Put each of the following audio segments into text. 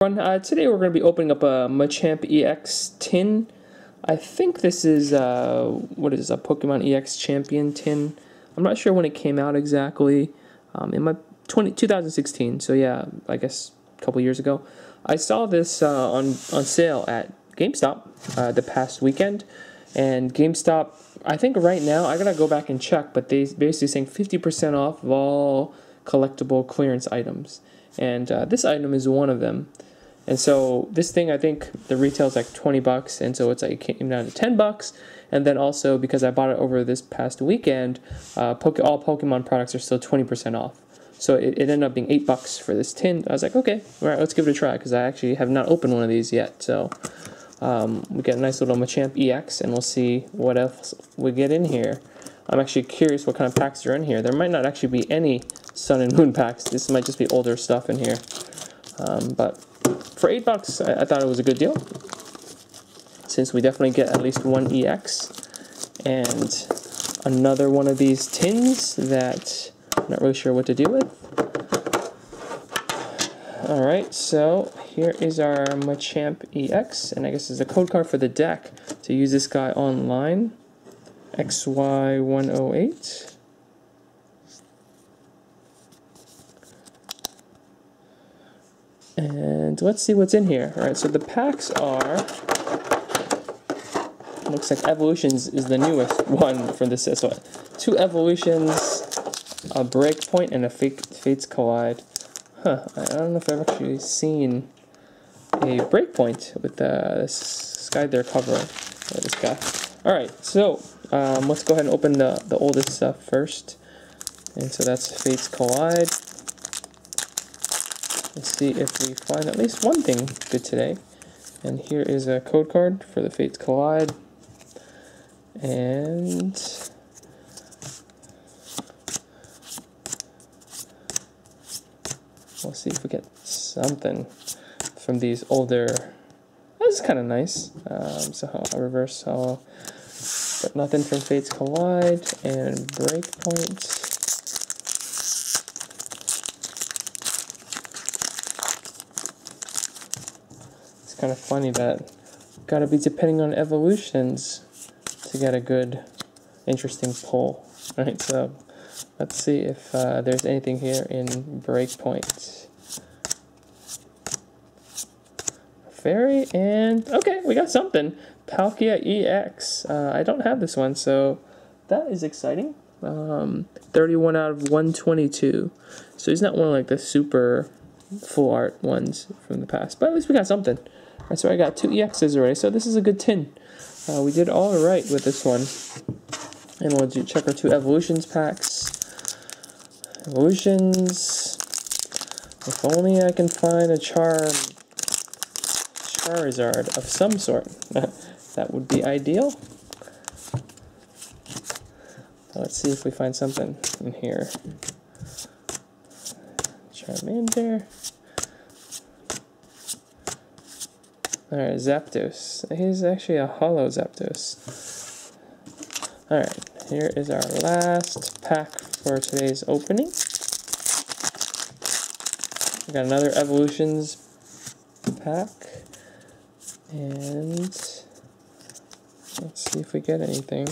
Uh, today we're going to be opening up a Machamp EX tin. I think this is, uh, what is a Pokemon EX Champion tin. I'm not sure when it came out exactly. Um, in my 20, 2016, so yeah, I guess a couple years ago. I saw this uh, on, on sale at GameStop uh, the past weekend. And GameStop, I think right now, I gotta go back and check, but they basically saying 50% off of all collectible clearance items. And uh, this item is one of them. And so this thing, I think the retail is like 20 bucks, and so it's like it came down to 10 bucks. And then also because I bought it over this past weekend, uh, Poke all Pokemon products are still 20% off. So it, it, ended up being eight bucks for this tin. I was like, okay, all right, let's give it a try because I actually have not opened one of these yet. So um, we get a nice little Machamp EX, and we'll see what else we get in here. I'm actually curious what kind of packs are in here. There might not actually be any Sun and Moon packs. This might just be older stuff in here. Um, but for 8 bucks, I, I, thought it was a good deal. Since we definitely get at least one EX. And another one of these tins that I'm not really sure what to do with. Alright, so here is our Machamp EX, and I guess is a code card for the deck to use this guy online. XY108. And let's see what's in here. All right, so the packs are, looks like Evolutions is the newest one from this set. So two Evolutions, a Breakpoint, and a Fake Fates Collide. Huh, I don't know if I've actually seen a Breakpoint with uh, this guy or this guy. All right, so um, let's go ahead and open the, the oldest stuff first. And so that's Fates Collide. Let's see if we find at least one thing good today. And here is a code card for the Fates Collide. And we'll see if we get something from these older. This is kind of nice. Um, so I'll reverse all, but nothing from Fates Collide and Breakpoint. Kind of funny that gotta be depending on evolutions to get a good, interesting pull. Right, so let's see if uh, there's anything here in Breakpoint. Fairy, and okay, we got something. Palkia EX. Uh, I don't have this one, so that is exciting. Um, 31 out of 122. So he's not one of like the super full art ones from the past, but at least we got something. So I got two EXs already, so this is a good tin. Uh, we did all right with this one. And we'll do, check our two evolutions packs. Evolutions. If only I can find a charm Charizard of some sort. that would be ideal. Let's see if we find something in here. Charmander. Alright, Zapdos. He's actually a holo Zapdos. Alright, here is our last pack for today's opening. We got another Evolutions pack. And let's see if we get anything.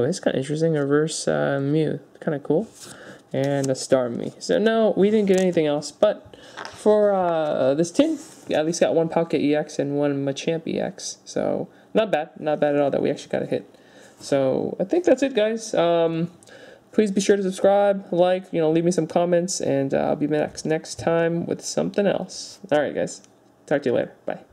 Oh, it's kind of interesting. Reverse uh, Mew. Kind of cool and a Starmie. So no, we didn't get anything else, but for uh, this tin, at least got one Palkia EX and one Machamp EX. So not bad, not bad at all that we actually got a hit. So I think that's it, guys. Um, please be sure to subscribe, like, you know, leave me some comments, and uh, I'll be back next time with something else. All right, guys. Talk to you later. Bye.